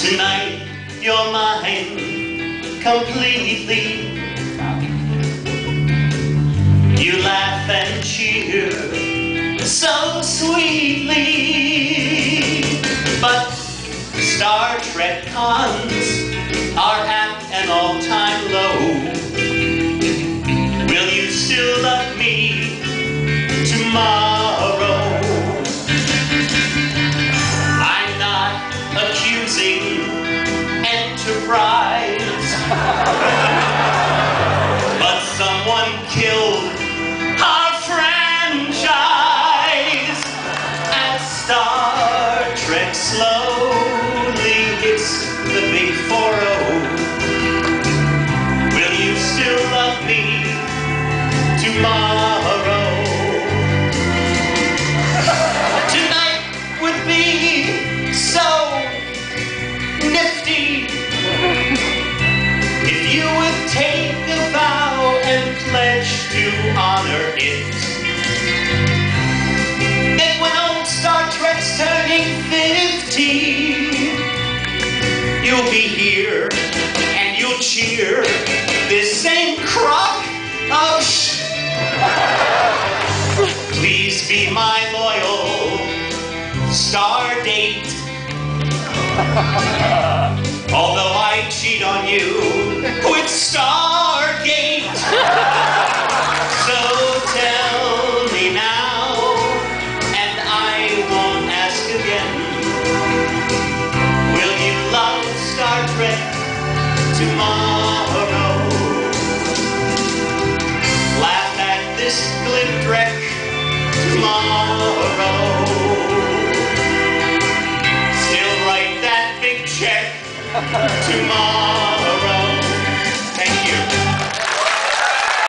Tonight you're mine completely. You laugh and cheer so sweetly. But Star Trek cons are at an all-time low. Enterprise, but someone killed honor it. Then when old Star Trek's turning 50, you'll be here and you'll cheer this same crock of sh. Please be my loyal star date. Although I cheat on you with Stargate. Trek tomorrow? Laugh at this glib wreck tomorrow. Still write that big check tomorrow.